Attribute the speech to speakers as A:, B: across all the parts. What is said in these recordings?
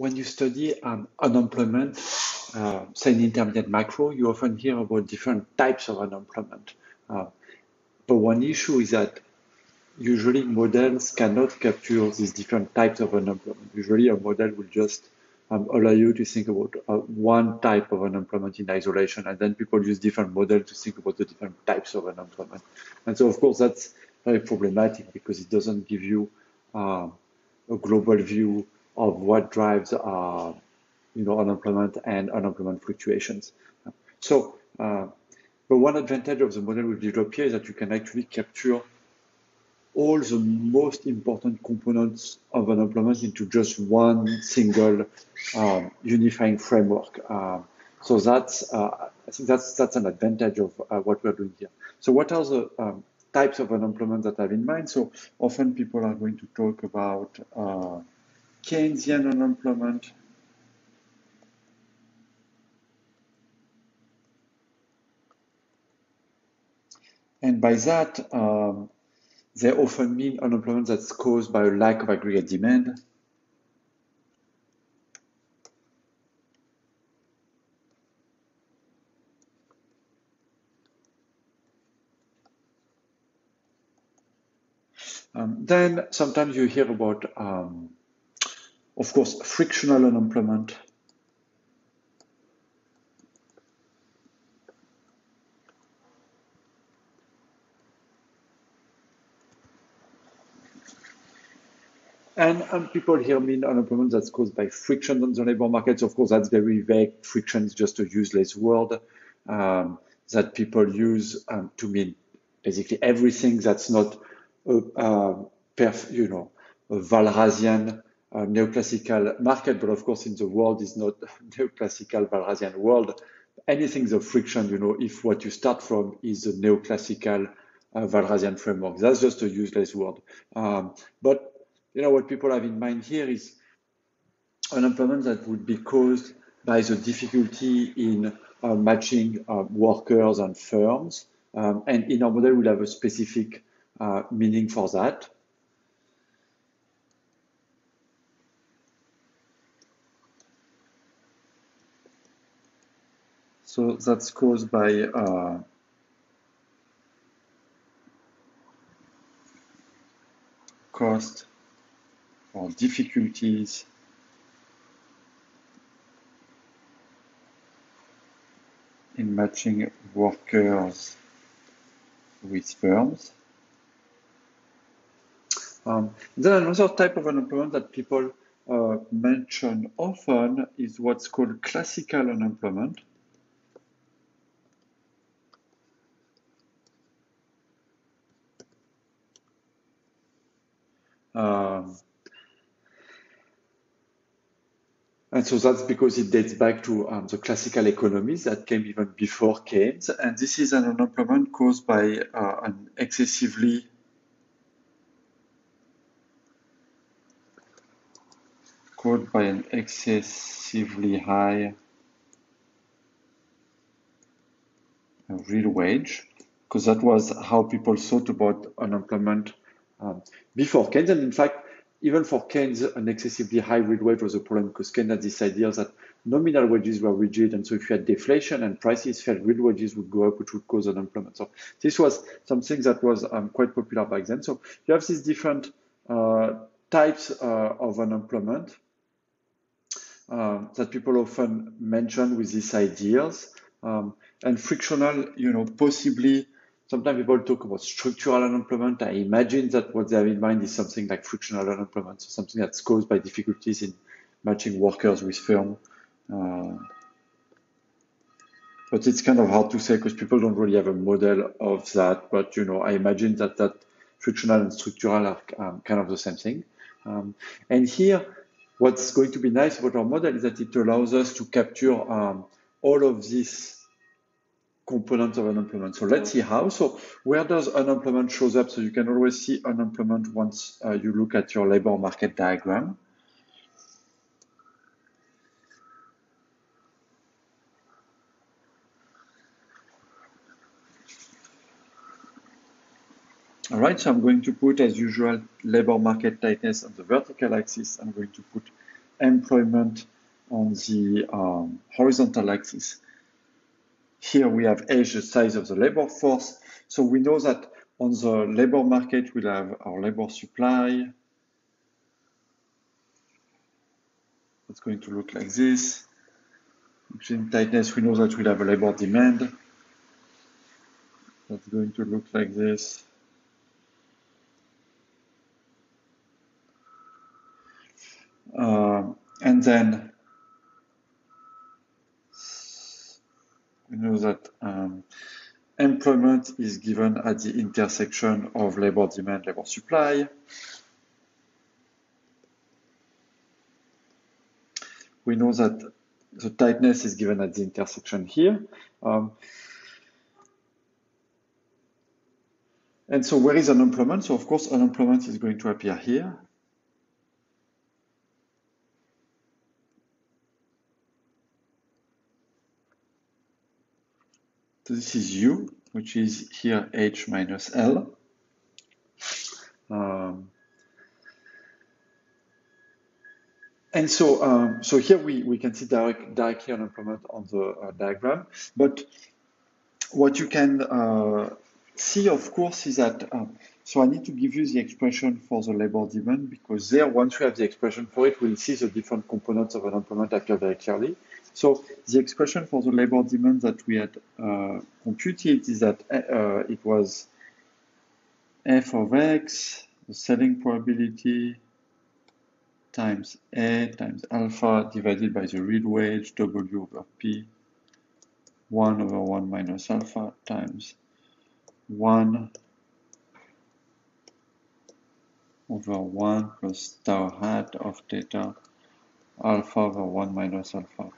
A: when you study um, unemployment, uh, say in intermediate macro, you often hear about different types of unemployment. Uh, but one issue is that usually models cannot capture these different types of unemployment. Usually a model will just um, allow you to think about uh, one type of unemployment in isolation, and then people use different models to think about the different types of unemployment. And so, of course, that's very problematic because it doesn't give you uh, a global view of what drives uh, you know, unemployment and unemployment fluctuations. So, uh, but one advantage of the model we've developed here is that you can actually capture all the most important components of unemployment into just one single um, unifying framework. Um, so that's, uh, I think that's, that's an advantage of uh, what we're doing here. So what are the um, types of unemployment that I have in mind? So often people are going to talk about uh, Keynesian unemployment, and by that, um, they often mean unemployment that's caused by a lack of aggregate demand. Um, then sometimes you hear about, um, of course, frictional unemployment. And, and people here mean unemployment that's caused by friction on the labor market. So of course, that's very vague. Friction is just a useless word um, that people use um, to mean basically everything that's not a, a perf, you know, a Walrasian uh, neoclassical market. But of course, in the world is not neoclassical Walrasian world. Anything the friction, you know, if what you start from is a neoclassical uh, Walrasian framework, that's just a useless word. Um, but you know, what people have in mind here is unemployment that would be caused by the difficulty in uh, matching uh, workers and firms. Um, and in our model, we'll have a specific uh, meaning for that. So that's caused by uh, cost or difficulties in matching workers with firms. Um, then another type of unemployment that people uh, mention often is what's called classical unemployment. Um, And so that's because it dates back to um, the classical economies that came even before Keynes. And this is an unemployment caused by uh, an excessively caused by an excessively high real wage, because that was how people thought about unemployment um, before Keynes. And in fact, even for Keynes, an excessively high real wage was a problem because Keynes had this idea that nominal wages were rigid, and so if you had deflation and prices fell, real wages would go up, which would cause unemployment. So this was something that was um, quite popular back then. So you have these different uh, types uh, of unemployment uh, that people often mention with these ideas. Um, and frictional, you know, possibly sometimes people talk about structural unemployment. I imagine that what they have in mind is something like frictional unemployment, so something that's caused by difficulties in matching workers with firm. Uh, but it's kind of hard to say because people don't really have a model of that. But you know, I imagine that that frictional and structural are um, kind of the same thing. Um, and here, what's going to be nice about our model is that it allows us to capture um, all of these components of unemployment. So let's see how. So where does unemployment shows up? So you can always see unemployment once uh, you look at your labor market diagram. All right, so I'm going to put, as usual, labor market tightness on the vertical axis. I'm going to put employment on the um, horizontal axis. Here we have H, the size of the labor force. So we know that on the labor market, we'll have our labor supply. It's going to look like this. In tightness, we know that we'll have a labor demand. That's going to look like this. Uh, and then we know that um, employment is given at the intersection of labor demand, labor supply. We know that the tightness is given at the intersection here. Um, and so where is unemployment? So of course unemployment is going to appear here. So this is U, which is here H minus L. Um, and so, um, so here we, we can see direct, directly unemployment on the uh, diagram. But what you can uh, see, of course, is that, uh, so I need to give you the expression for the labor demand because there, once we have the expression for it, we'll see the different components of unemployment appear very clearly. So the expression for the labor demand that we had uh, computed is that uh, it was f of x, the selling probability, times A times alpha divided by the real wage W over P 1 over 1 minus alpha times 1 over 1 plus tau hat of theta alpha over 1 minus alpha.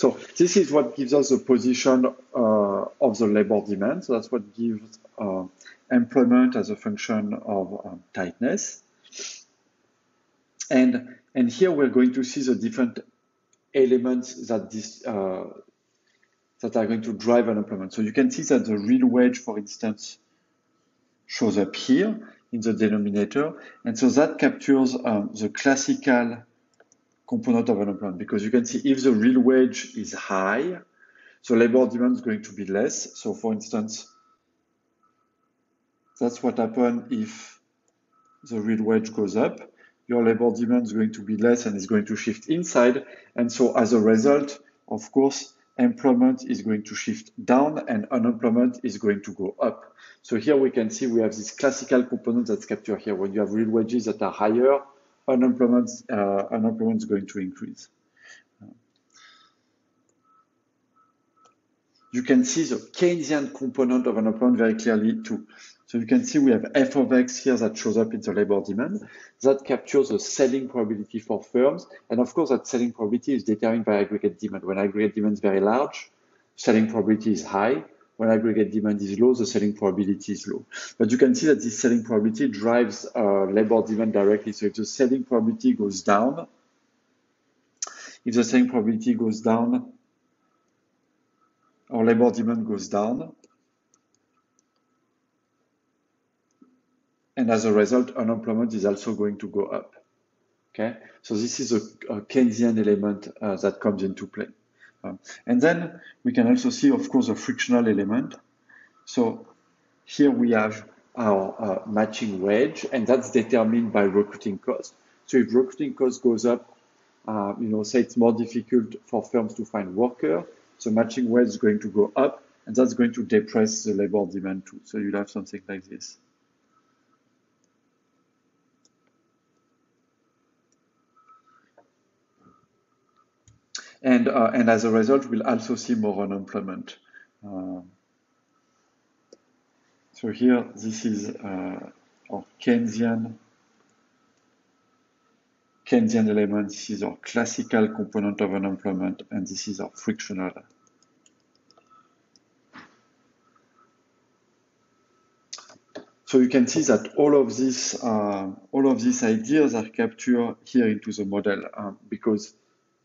A: So this is what gives us the position uh, of the labor demand. So that's what gives uh, employment as a function of um, tightness. And, and here we're going to see the different elements that this uh, that are going to drive unemployment. So you can see that the real wage, for instance, shows up here in the denominator. And so that captures um, the classical component of unemployment because you can see if the real wage is high, the labor demand is going to be less. So for instance, that's what happens if the real wage goes up. Your labor demand is going to be less and is going to shift inside. And so as a result, of course, employment is going to shift down and unemployment is going to go up. So here we can see we have this classical component that's captured here. When you have real wages that are higher, unemployment, uh, unemployment is going to increase. You can see the Keynesian component of unemployment very clearly too. So you can see we have f of x here that shows up in the labor demand. That captures the selling probability for firms. And of course, that selling probability is determined by aggregate demand. When aggregate demand is very large, selling probability is high. When aggregate demand is low, the selling probability is low. But you can see that this selling probability drives uh, labor demand directly. So if the selling probability goes down, if the selling probability goes down, or labor demand goes down. And as a result, unemployment is also going to go up. Okay, so this is a, a Keynesian element uh, that comes into play. Um, and then we can also see, of course, a frictional element. So here we have our uh, matching wage, and that's determined by recruiting cost. So if recruiting cost goes up, uh, you know, say it's more difficult for firms to find worker, so matching wage is going to go up, and that's going to depress the labor demand too. So you'll have something like this. And, uh, and as a result, we'll also see more unemployment. Uh, so here, this is uh, our Keynesian Keynesian element. This is our classical component of unemployment, and this is our frictional. So you can see that all of these, uh, all of these ideas are captured here into the model uh, because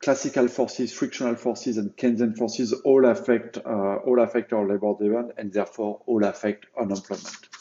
A: classical forces, frictional forces, and Keynesian forces all affect uh, all affect our labor demand and therefore all affect unemployment.